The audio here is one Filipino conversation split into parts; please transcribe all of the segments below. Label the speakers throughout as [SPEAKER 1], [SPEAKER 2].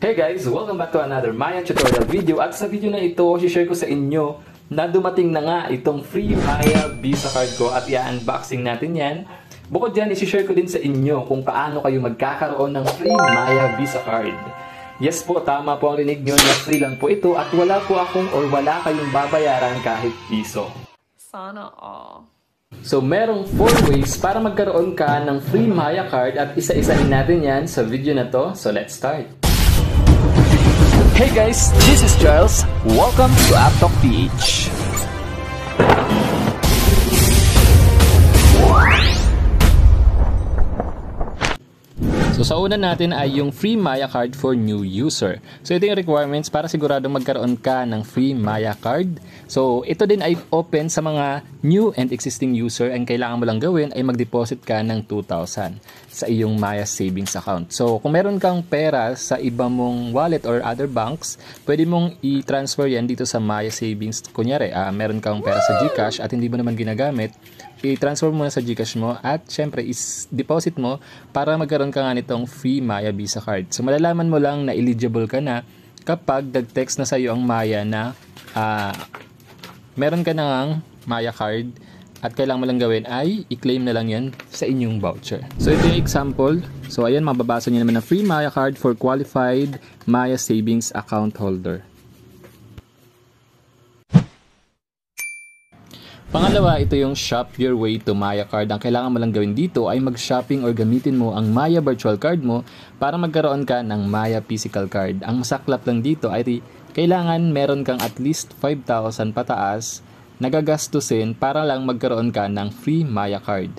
[SPEAKER 1] Hey guys! Welcome back to another Mayan tutorial video at sa video na ito, share ko sa inyo na dumating na nga itong free Maya Visa card ko at i-unboxing natin yan. Bukod dyan, isi-share ko din sa inyo kung paano kayo magkakaroon ng free Maya Visa card. Yes po, tama po ang rinig nyo na free lang po ito at wala po akong or wala kayong babayaran kahit piso.
[SPEAKER 2] Sana all.
[SPEAKER 1] So, merong 4 ways para magkaroon ka ng free Maya card at isa-isahin natin yan sa video na to. So, let's start.
[SPEAKER 3] Hey guys, this is Giles. Welcome to App Talk PH.
[SPEAKER 1] So sa una natin ay yung free Maya card for new user. So ito yung requirements para sigurado magkaroon ka ng free Maya card. So ito din ay open sa mga new and existing user. Ang kailangan mo lang gawin ay mag-deposit ka ng 2,000 sa iyong Maya savings account. So kung meron kang pera sa iba mong wallet or other banks, pwede mong i-transfer yan dito sa Maya savings. Kunyari, uh, meron kang pera sa GCash at hindi mo naman ginagamit, i-transfer mo na sa GCash mo at syempre is deposit mo para magkaroon ka nga nitong free Maya Visa card. So malalaman mo lang na eligible ka na kapag nag-text na sa iyo ang Maya na uh, meron ka nang Maya card at kailangan mo lang gawin ay i-claim na lang yan sa inyong voucher. So ito yung example. So ayan, mababasa niyo naman na free Maya card for qualified Maya savings account holder. Pangalawa, ito yung shop your way to Maya card. Ang kailangan mo lang gawin dito ay mag-shopping or gamitin mo ang Maya virtual card mo para magkaroon ka ng Maya physical card. Ang masaklap lang dito ay kailangan meron kang at least 5,000 pataas na gagastusin para lang magkaroon ka ng free Maya card.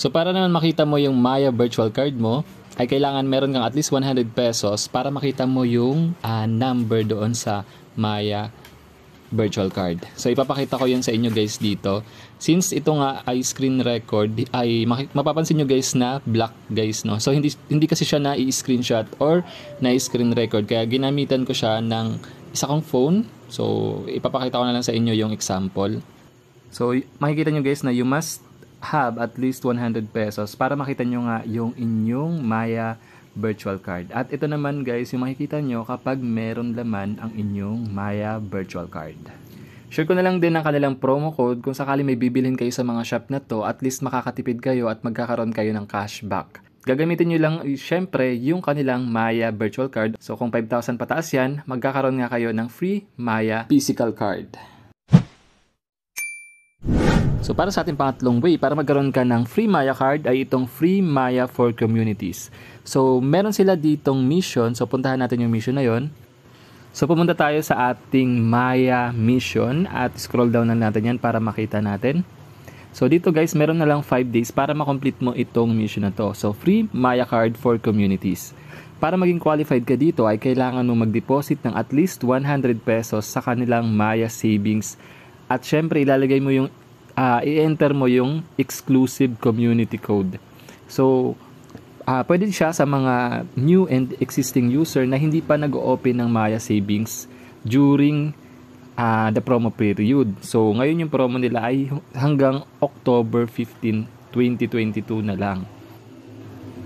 [SPEAKER 1] So para naman makita mo yung Maya virtual card mo, ay kailangan meron kang at least 100 pesos para makita mo yung uh, number doon sa Maya virtual card. So ipapakita ko 'yan sa inyo guys dito. Since ito nga ay screen record, ay mapapansin nyo guys na black guys no. So hindi hindi kasi siya na i-screenshot or na screen record kaya ginamitan ko siya ng isa kong phone. So ipapakita ko na lang sa inyo yung example. So makikita nyo guys na you must have at least 100 pesos para makita nyo nga yung inyong Maya virtual card. At ito naman guys, yung makikita nyo kapag meron laman ang inyong Maya virtual card. Share ko na lang din ang kanilang promo code kung sakali may bibilhin kayo sa mga shop na to, at least makakatipid kayo at magkakaroon kayo ng cashback. Gagamitin nyo lang syempre yung kanilang Maya virtual card. So kung 5,000 pataas yan, magkakaroon nga kayo ng free Maya physical card. So para sa ating pangatlong way, para magkaroon ka ng free Maya card ay itong free Maya for communities. So meron sila ditong mission, so puntahan natin yung mission na yon. So pumunta tayo sa ating Maya mission at scroll down na natin yan para makita natin. So dito guys, meron na lang 5 days para makomplete mo itong mission na to. So free Maya card for communities. Para maging qualified ka dito ay kailangan mo mag-deposit ng at least 100 pesos sa kanilang Maya savings. At syempre ilalagay mo yung uh, i-enter mo yung exclusive community code. So, uh, pwede siya sa mga new and existing user na hindi pa nag-open ng Maya Savings during uh, the promo period. So, ngayon yung promo nila ay hanggang October 15, 2022 na lang.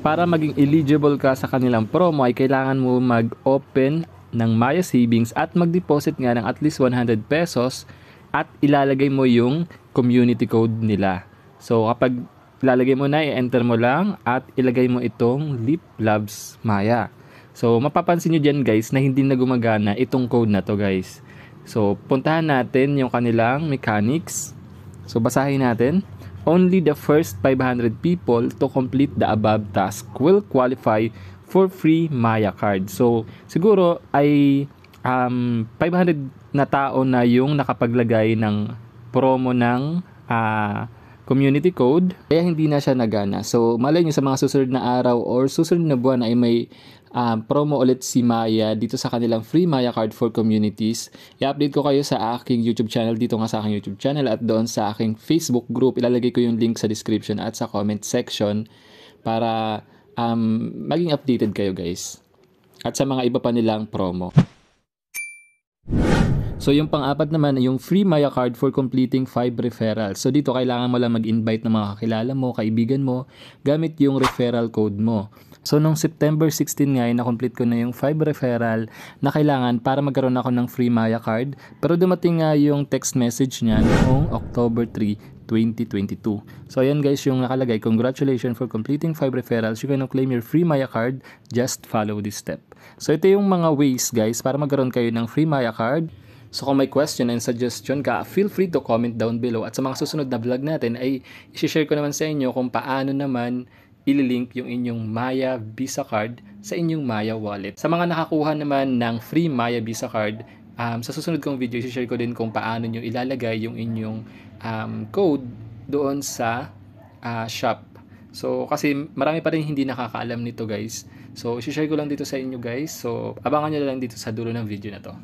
[SPEAKER 1] Para maging eligible ka sa kanilang promo ay kailangan mo mag-open ng Maya Savings at mag-deposit nga ng at least 100 pesos at ilalagay mo yung community code nila. So kapag ilalagay mo na, i-enter mo lang at ilagay mo itong Leap Labs Maya. So mapapansin nyo dyan guys na hindi na gumagana itong code na to guys. So puntahan natin yung kanilang mechanics. So basahin natin. Only the first 500 people to complete the above task will qualify for free Maya card. So siguro ay um, 500 na tao na yung nakapaglagay ng promo ng uh, community code kaya hindi na siya nagana. So malay nyo sa mga susunod na araw or susunod na buwan ay may uh, promo ulit si Maya dito sa kanilang free Maya card for communities. I-update ko kayo sa aking YouTube channel dito nga sa aking YouTube channel at doon sa aking Facebook group. Ilalagay ko yung link sa description at sa comment section para um, maging updated kayo guys. At sa mga iba pa nilang promo. So yung pang-apat naman ay yung free Maya card for completing 5 referrals. So dito kailangan mo lang mag-invite ng mga kakilala mo, kaibigan mo, gamit yung referral code mo. So, nung September 16 nga, ay na-complete ko na yung 5 referral na kailangan para magkaroon ako ng free Maya card. Pero dumating nga yung text message niya noong October 3, 2022. So, ayan guys yung nakalagay. Congratulations for completing 5 referrals. You can now claim your free Maya card. Just follow this step. So, ito yung mga ways guys para magkaroon kayo ng free Maya card. So kung may question and suggestion ka, feel free to comment down below. At sa mga susunod na vlog natin ay isi-share ko naman sa inyo kung paano naman ililink yung inyong Maya Visa card sa inyong Maya wallet. Sa mga nakakuha naman ng free Maya Visa card, um, sa susunod kong video, isi-share ko din kung paano nyo ilalagay yung inyong um, code doon sa uh, shop. So, kasi marami pa rin hindi nakakaalam nito guys. So, isi-share ko lang dito sa inyo guys. So, abangan nyo lang dito sa dulo ng video na to.